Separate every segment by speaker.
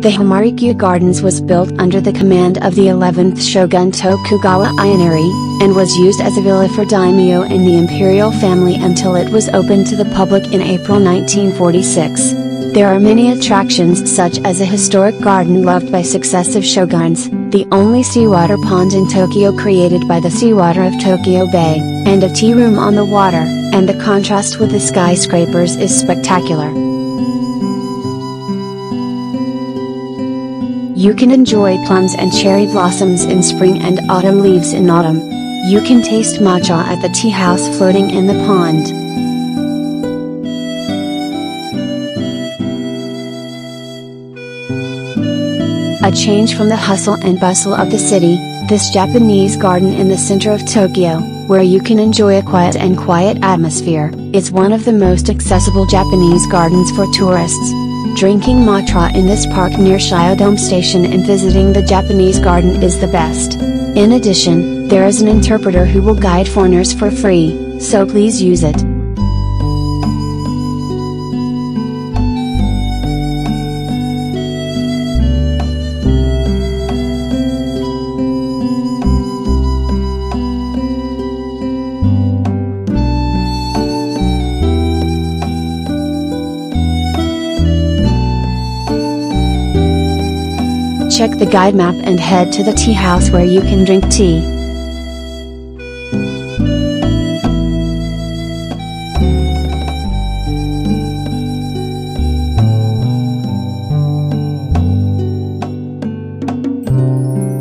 Speaker 1: The Hamarikyu Gardens was built under the command of the 11th shogun Tokugawa Ienari, and was used as a villa for daimyo in the imperial family until it was opened to the public in April 1946. There are many attractions such as a historic garden loved by successive shoguns, the only seawater pond in Tokyo created by the seawater of Tokyo Bay, and a tea room on the water, and the contrast with the skyscrapers is spectacular. You can enjoy plums and cherry blossoms in spring and autumn leaves in autumn. You can taste matcha at the tea house floating in the pond. A change from the hustle and bustle of the city, this Japanese garden in the center of Tokyo, where you can enjoy a quiet and quiet atmosphere, is one of the most accessible Japanese gardens for tourists. Drinking matcha in this park near Shiodome Station and visiting the Japanese garden is the best. In addition, there is an interpreter who will guide foreigners for free, so please use it. Check the guide map and head to the tea house where you can drink tea.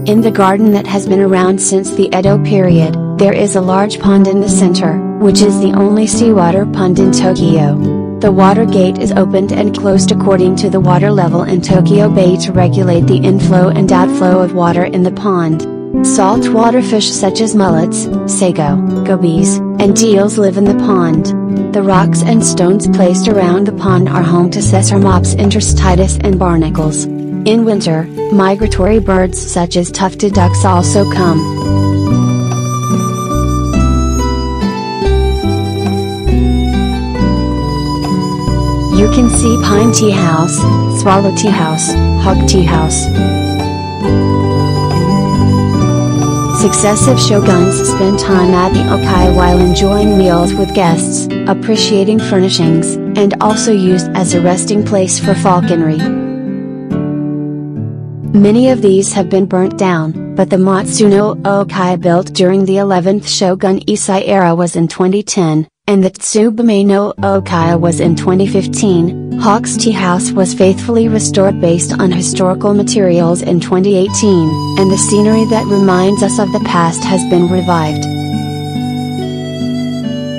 Speaker 1: In the garden that has been around since the Edo period, there is a large pond in the center, which is the only seawater pond in Tokyo. The water gate is opened and closed according to the water level in Tokyo Bay to regulate the inflow and outflow of water in the pond. Saltwater fish such as mullets, sago, gobies, and eels live in the pond. The rocks and stones placed around the pond are home to Sesamops interstitis and barnacles. In winter, migratory birds such as tufted ducks also come. You can see Pine Tea House, Swallow Tea House, Hog Tea House. Successive shoguns spend time at the Okai while enjoying meals with guests, appreciating furnishings, and also used as a resting place for falconry. Many of these have been burnt down, but the Matsuno Okai built during the 11th Shogun Ienari era was in 2010, and the Tsubame no Okaya was in 2015, Hawks Tea House was faithfully restored based on historical materials in 2018, and the scenery that reminds us of the past has been revived.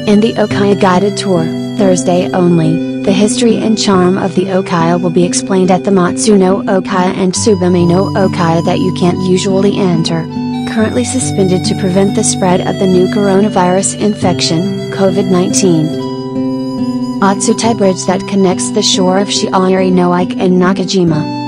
Speaker 1: In the Okaya guided tour, Thursday only, the history and charm of the Okaya will be explained at the Matsuno Okaya and Tsubame no Okaya that you can't usually enter currently suspended to prevent the spread of the new coronavirus infection, COVID 19. Otsutai Bridge that connects the shore of Shiairi no Ike and Nakajima.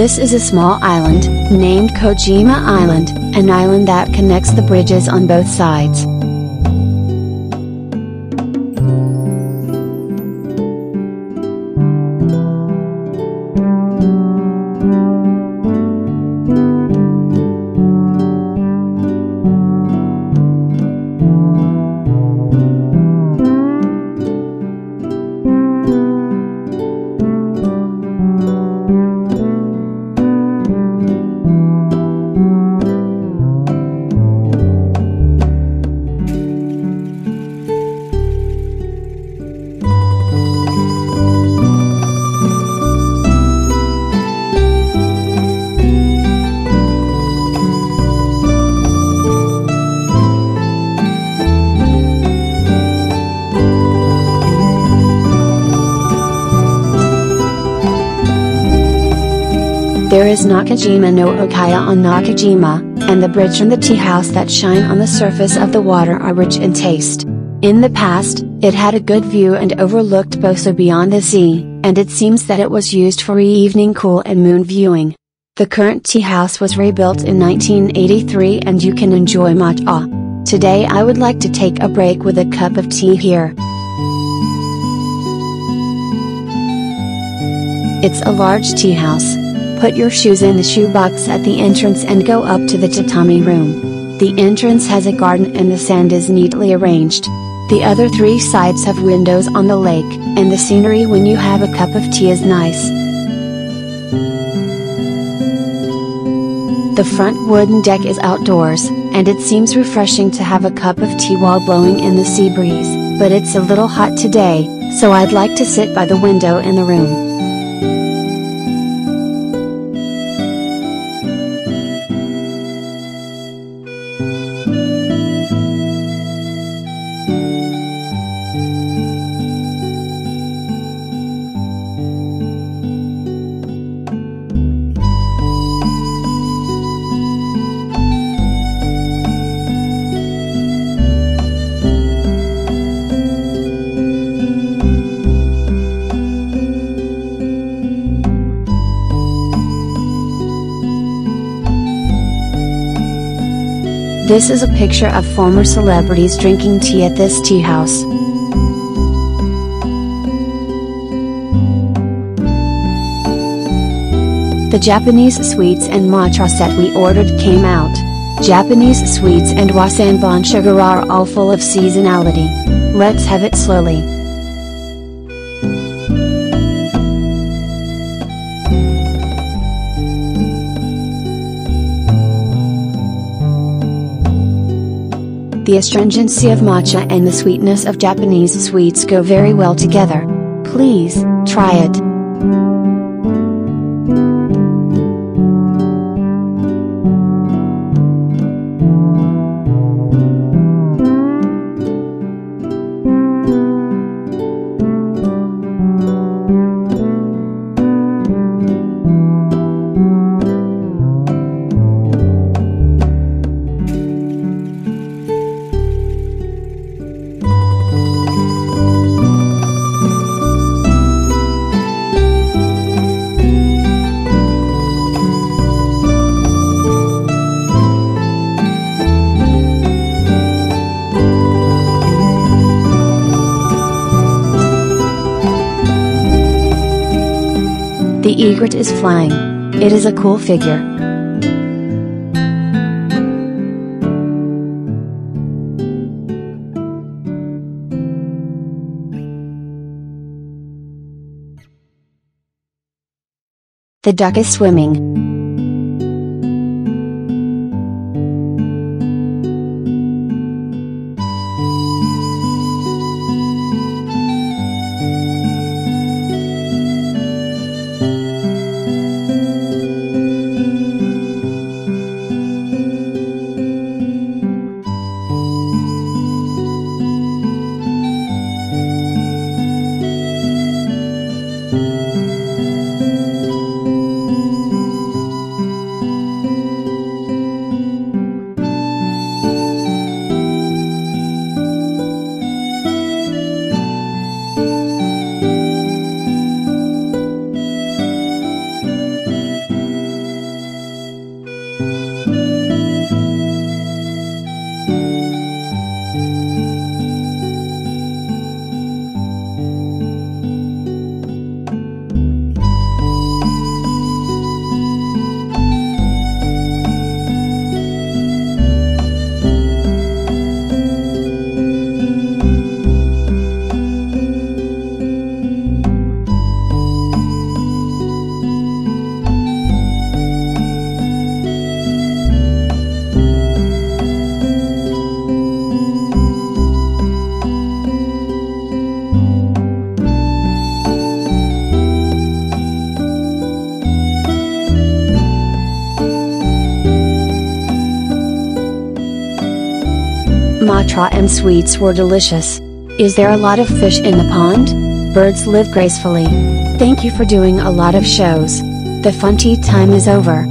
Speaker 1: This is a small island, named Kojima Island, an island that connects the bridges on both sides. There is Nakajima no Okaya on Nakajima, and the bridge and the tea house that shine on the surface of the water are rich in taste. In the past, it had a good view and overlooked Boso beyond the sea, and it seems that it was used for evening cool and moon viewing. The current tea house was rebuilt in 1983 and you can enjoy matcha. Today I would like to take a break with a cup of tea here. It's a large tea house. Put your shoes in the shoebox at the entrance and go up to the tatami room. The entrance has a garden and the sand is neatly arranged. The other three sides have windows on the lake, and the scenery when you have a cup of tea is nice. The front wooden deck is outdoors, and it seems refreshing to have a cup of tea while blowing in the sea breeze, but it's a little hot today, so I'd like to sit by the window in the room. This is a picture of former celebrities drinking tea at this tea house. The Japanese sweets and matcha set we ordered came out. Japanese sweets and wasanbon sugar are all full of seasonality. Let's have it slowly. The astringency of matcha and the sweetness of Japanese sweets go very well together. Please, try it. The egret is flying. It is a cool figure. The duck is swimming. Matcha and sweets were delicious. Is there a lot of fish in the pond? Birds live gracefully. Thank you for doing a lot of shows. the fun tea time is over.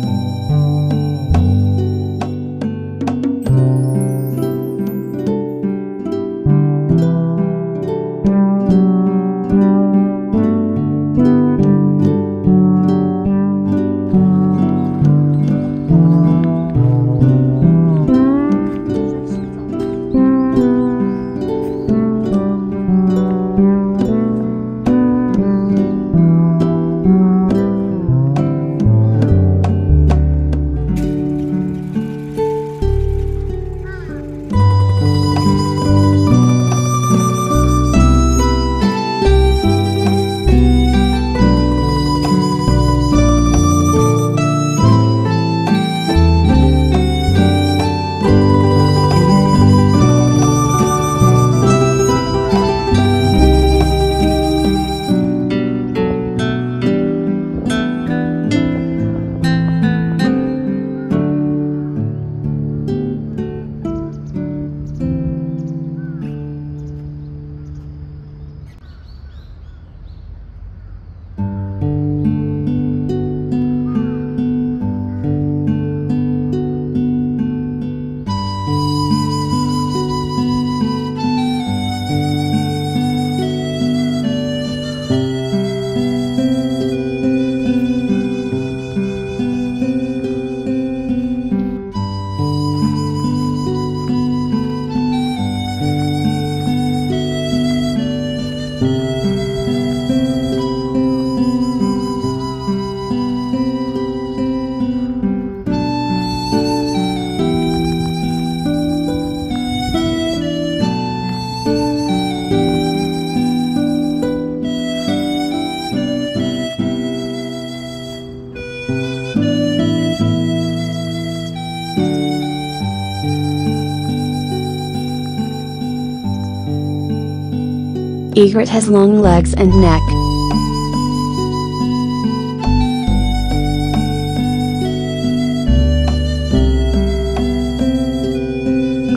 Speaker 1: Egret has long legs and neck.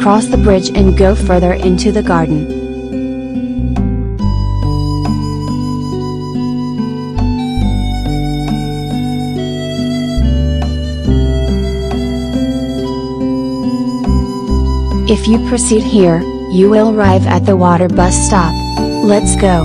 Speaker 1: Cross the bridge and go further into the garden. If you proceed here, you will arrive at the water bus stop. Let's go.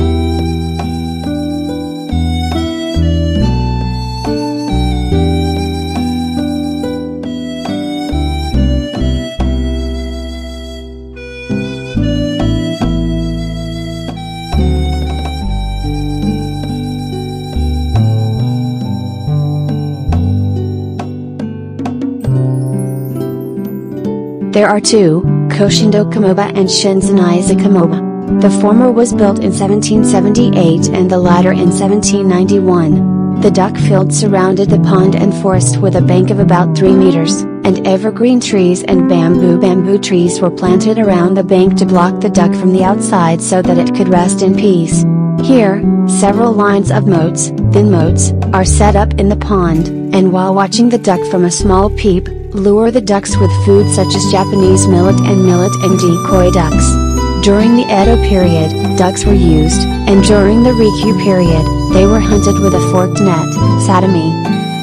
Speaker 1: There are two, Koshindo Kamoba and Shinsenza Kamoba. The former was built in 1778 and the latter in 1791. The duck field surrounded the pond and forest with a bank of about 3 meters, and evergreen trees and bamboo bamboo trees were planted around the bank to block the duck from the outside so that it could rest in peace. Here, several lines of moats, thin moats, are set up in the pond, and while watching the duck from a small peep, lure the ducks with food such as Japanese millet and millet and decoy ducks. During the Edo period, ducks were used, and during the Rikyu period, they were hunted with a forked net, sadeami.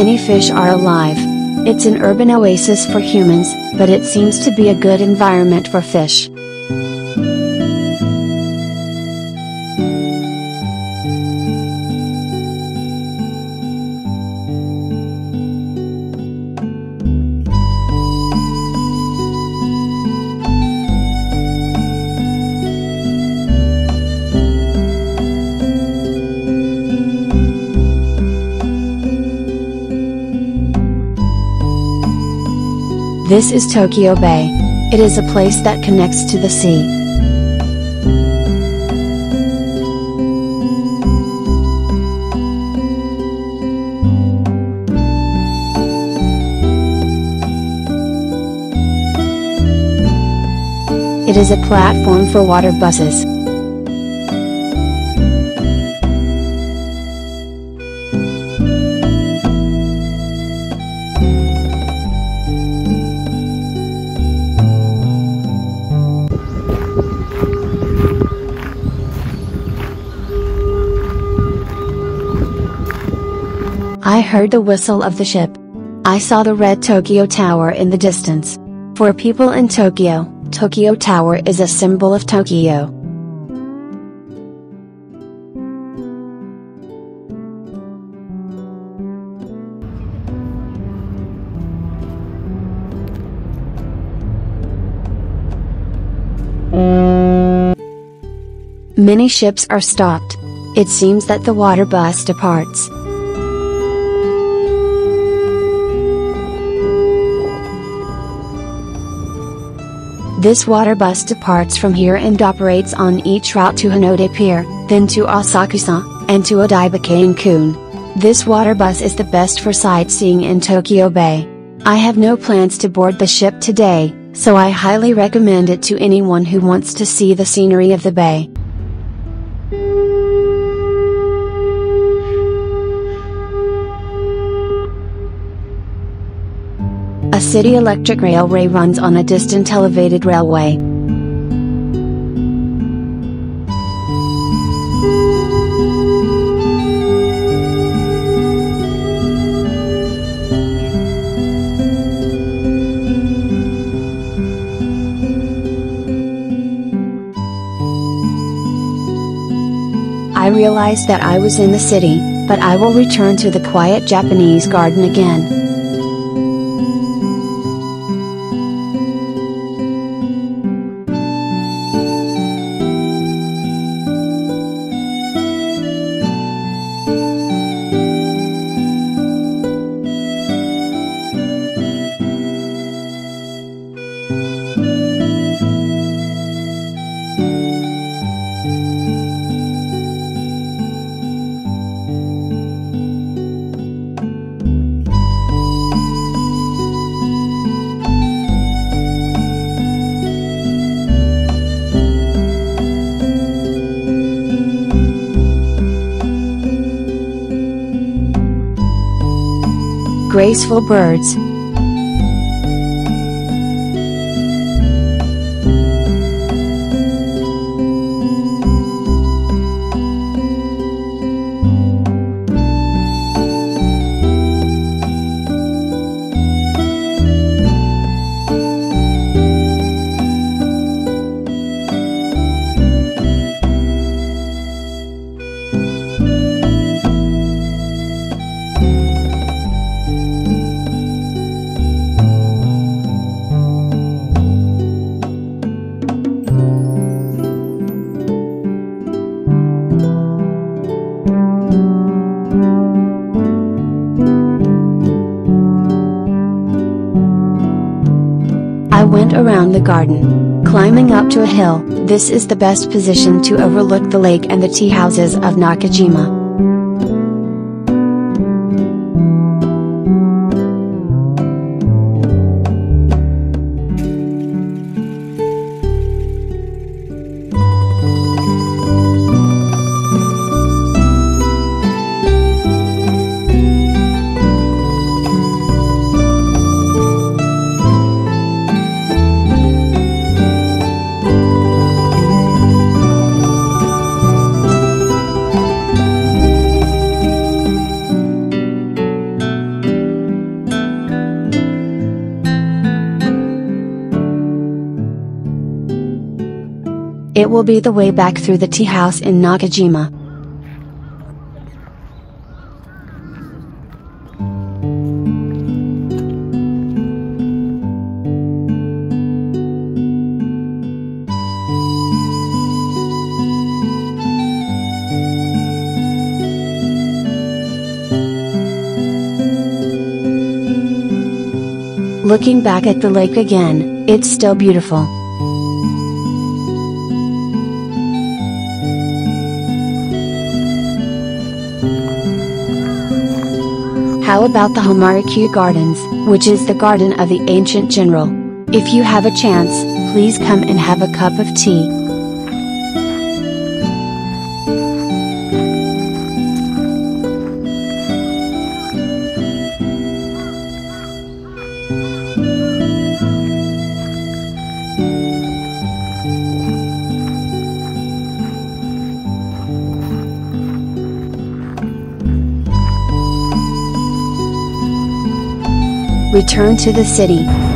Speaker 1: Many fish are alive. It's an urban oasis for humans, but it seems to be a good environment for fish. This is Tokyo Bay. It is a place that connects to the sea. It is a platform for water buses. Heard the whistle of the ship. I saw the red Tokyo Tower in the distance. For people in Tokyo, Tokyo Tower is a symbol of Tokyo. Many ships are stopped. It seems that the water bus departs. This water bus departs from here and operates on each route to Hinode Pier, then to Asakusa, and to Odaiba Kun. This water bus is the best for sightseeing in Tokyo Bay. I have no plans to board the ship today, so I highly recommend it to anyone who wants to see the scenery of the bay. A city electric railway runs on a distant elevated railway. I realized that I was in the city, but I will return to the quiet Japanese garden again. Graceful birds. Around the garden. Climbing up to a hill, this is the best position to overlook the lake and the tea houses of Nakajima. It will be the way back through the tea house in Nakajima. Looking back at the lake again, it's still beautiful. How about the Hamarikyu Gardens, which is the garden of the ancient general? If you have a chance, please come and have a cup of tea. Return to the city.